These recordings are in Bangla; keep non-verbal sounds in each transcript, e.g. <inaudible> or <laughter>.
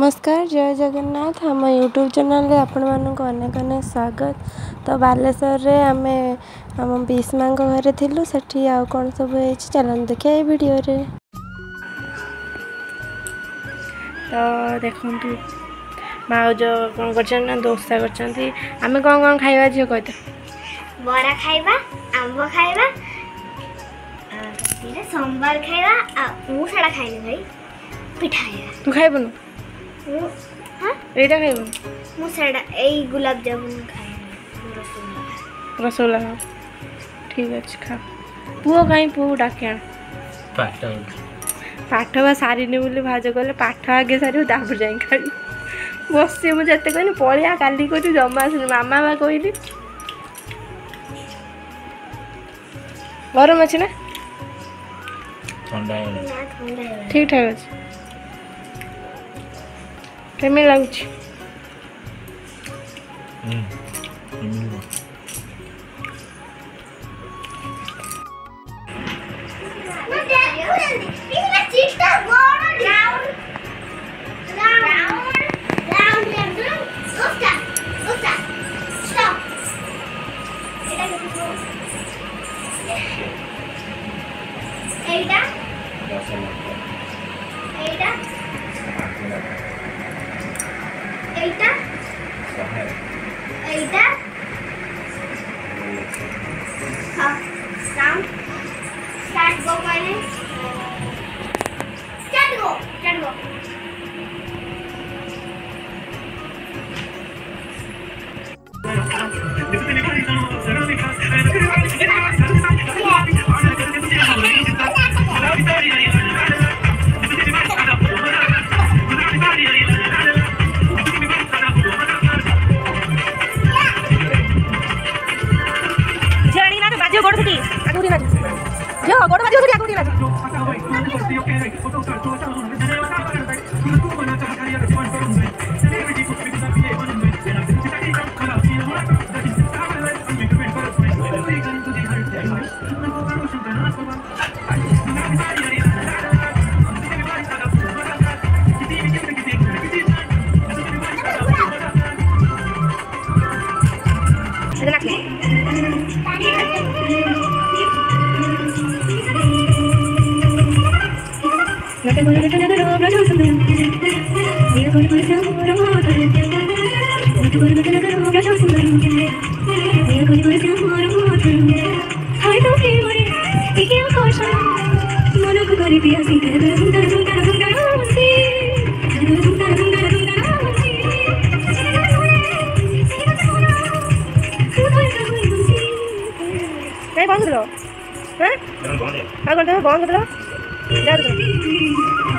নমস্কার জয় জগন্নাথ ଆମ ୟୁଟ୍ୟୁବ୍ ଚ୍ୟାନେଲ୍ରେ ଆପଣମାନଙ୍କୁ ଅନେକ ଅନେକ ସ୍ୱାଗତ ତ ବାଲେଶ୍ୱରରେ ଆମେ ଆମ ବିଷ୍ମାଙ୍କ ଘରେ ଥିଲୁ ସେଠି ଆଉ କ'ଣ ସବୁ ହେଇଛି ଚାଲନ୍ତୁ ଦେଖିବା ଏଇ ଭିଡ଼ିଓରେ ତ ଦେଖନ୍ତୁ ଭାଉଜ କ'ଣ କରିଛନ୍ତି ନା ଦୋସା କରିଛନ୍ତି ଆମେ କ'ଣ କ'ଣ ଖାଇବା ଝିଅ କହିଥା ବରା ଖାଇବା ଆମ୍ବ ଖାଇବା ସମ୍ବାର ଖାଇବା ଆଉ ମୁଁ ସେଟା ଖାଇନି ଭାଇ ପିଠା ଖାଇବା ତୁ ଖାଇବୁନୁ ଏଇଟା ଖାଇବୁ ମୁଁ ସେଇଟା ଏଇ ଗୁଲାପ ଜାମୁନ ଖାଇନି ରସଗୋଲା ରସଗୋଲା ଠିକ୍ ଅଛି ଖା ପୁଅ କାହିଁ ପୁଅକୁ ଡାକି ଆଣ ପାଠ ପାଠ ବା ସାରିନି ବୋଲି ଭାଜ କଲେ ପାଠ ଆଗେ ସାରିବୁ ତାପରେ ଯାଇ ଖାଇବୁ ବସିଛି ମୁଁ ଯେତେ କହିଲି ପଳେଇଆ କାଲି କହୁଛି ଜମା ଆସିନି ମାମା ବା କହିଲି ଗରମ ଅଛି ନା ঠাক আছে Terminante. Hum, terminou. এইটা এইটা Let's go. let Let's go. let Let's go. Let's go 我像。ಬ ಾಂ ಗ a n ು ಹ a ಬಾಂಗದಳು a ಾಂ ಗ ದ ಳ ು ಯಾರು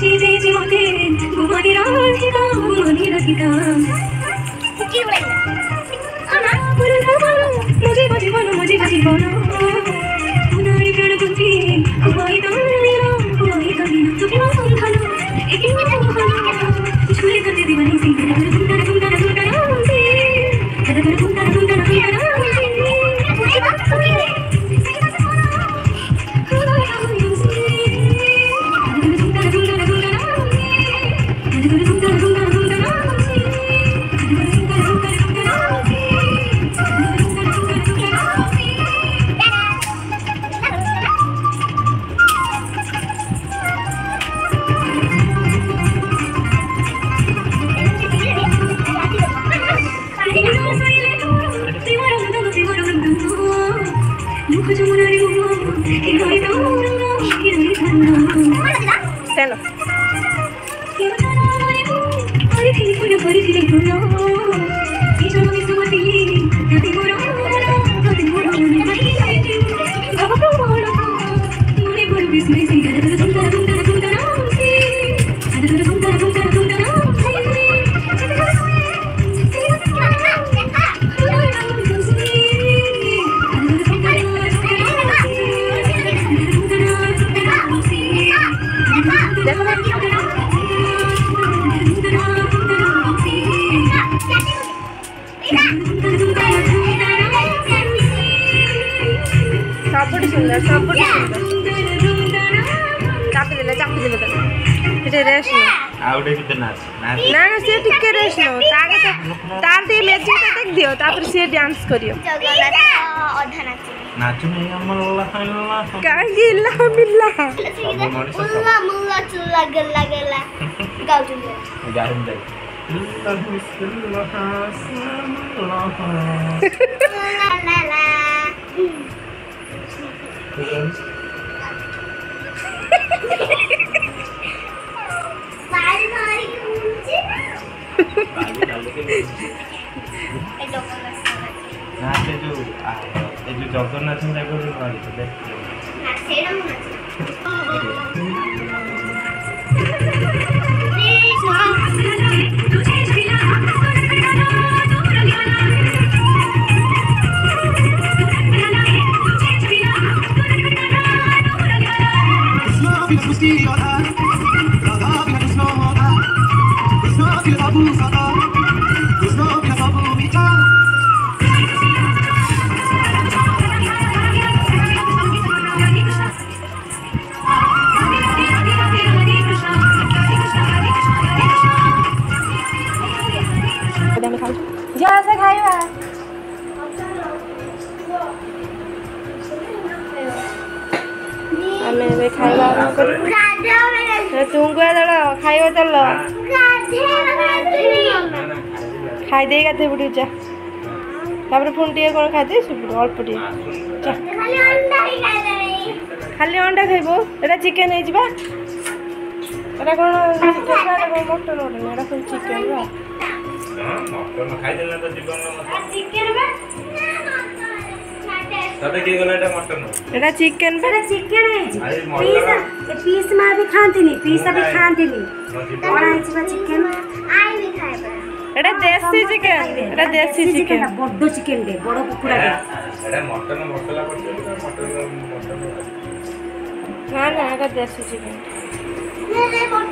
যে জীবনে ঘুমানি রাখিতাম ঘুমানি রাখিতাম কি বলে আমার পুরো জীবন জীবন জীবন চলো সুন্দর সবগুলো সুন্দর চাপি দিলে চাপি দিলে তো এটা রেস না না না সে টিকে রেস নো তাকে তো তার দিয়ে ম্যাজিকটা দেখ দিও তারপরে সে ডান্স করিও কাগিলা মিল্লা মুল্লা মুল্লা চুল্লা গল্লা গল্লা গাও চুল্লা গাও দেখ La la la. 그건 말 말이 움직여. 말이 움직여. 나한테 좀, 아, 애들 저거나 친다고 그런 거 같은데. 아, 새로운 거. <laughs> Yeah. ଆମେ ଏବେ ଖାଇବା ଆରମ୍ଭ କରିବୁ ତୁଙ୍ଗୁ ଦଳ ଖାଇବା ଚାଲ ଖାଇଦେଇ ଗାଧୋଇ ପଡ଼ିବୁ ଯା ତାପରେ ପୁଣି ଟିକେ କ'ଣ ଖାଇଦେଇ ଶୁଭିବୁ ଅଳ୍ପ ଟିକେ ଖାଲି ଅଣ୍ଡା ଖାଇବୁ ଏଇଟା ଚିକେନ୍ ହେଇଯିବା ଏଇଟା କ'ଣ ମଟନ୍ ଗୋଟେ ଏଇଟା ସବୁ ଚିକେନ୍ ବା तबे के गला एटा मटन एटा चिकन एटा चिकन है जी पीस पीस मा भी खांतिनी पीस भी खांतिनी और आई छी चिकन आई भी खाएबा एटा देसी चिकन एटा देसी चिकन बड्डो चिकन दे बड़ो कुकुरा दे एटा मटन मसाला पड़ दे मटन मटन ना ना एटा देसी चिकन ये ले